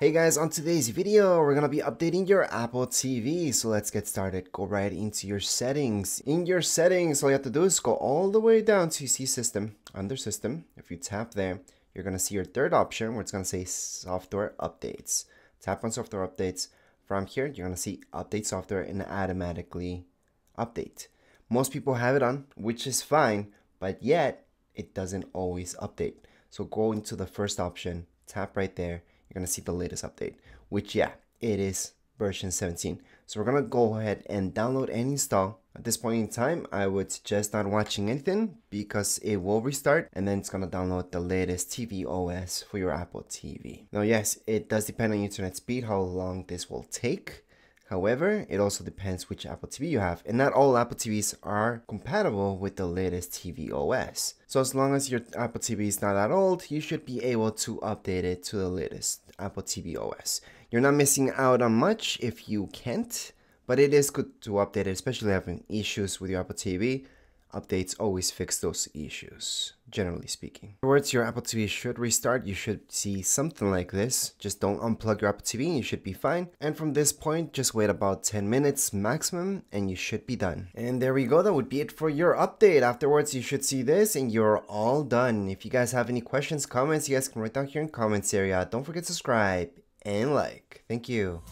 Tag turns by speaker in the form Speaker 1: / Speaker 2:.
Speaker 1: Hey guys, on today's video, we're gonna be updating your Apple TV. So let's get started. Go right into your settings. In your settings, all you have to do is go all the way down to see system, under system. If you tap there, you're gonna see your third option where it's gonna say software updates. Tap on software updates. From here, you're gonna see update software and automatically update. Most people have it on, which is fine, but yet it doesn't always update. So go into the first option, tap right there you're gonna see the latest update, which yeah, it is version 17. So we're gonna go ahead and download and install. At this point in time, I would suggest not watching anything because it will restart and then it's gonna download the latest tvOS for your Apple TV. Now yes, it does depend on internet speed how long this will take. However, it also depends which Apple TV you have, and not all Apple TVs are compatible with the latest tvOS. So as long as your Apple TV is not that old, you should be able to update it to the latest Apple tvOS. You're not missing out on much if you can't, but it is good to update it, especially having issues with your Apple TV updates always fix those issues, generally speaking. Afterwards, your Apple TV should restart. You should see something like this. Just don't unplug your Apple TV and you should be fine. And from this point, just wait about 10 minutes maximum and you should be done. And there we go. That would be it for your update. Afterwards, you should see this and you're all done. If you guys have any questions, comments, you guys can write down here in comments area. Don't forget to subscribe and like. Thank you.